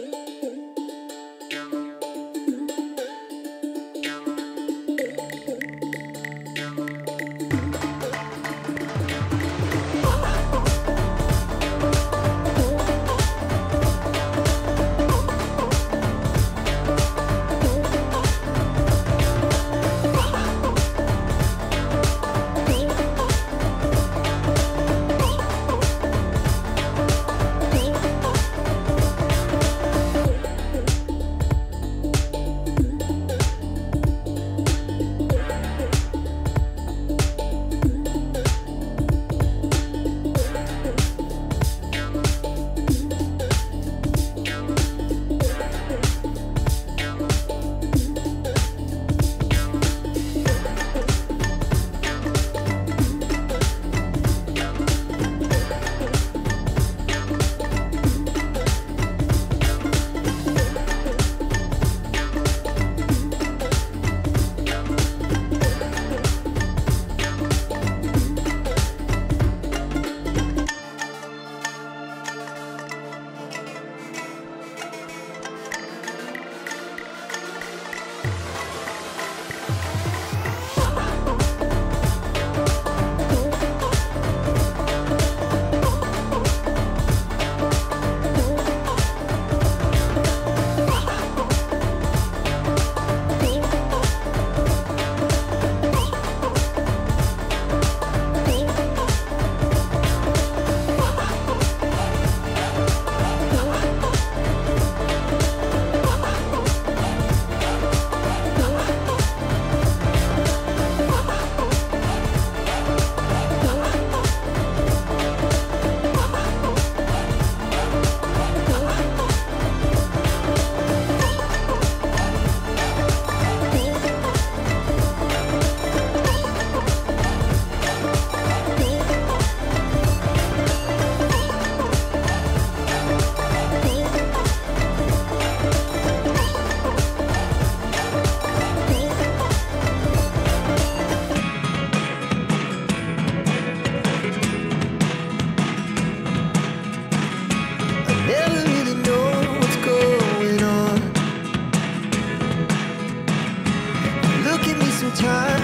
Thank some time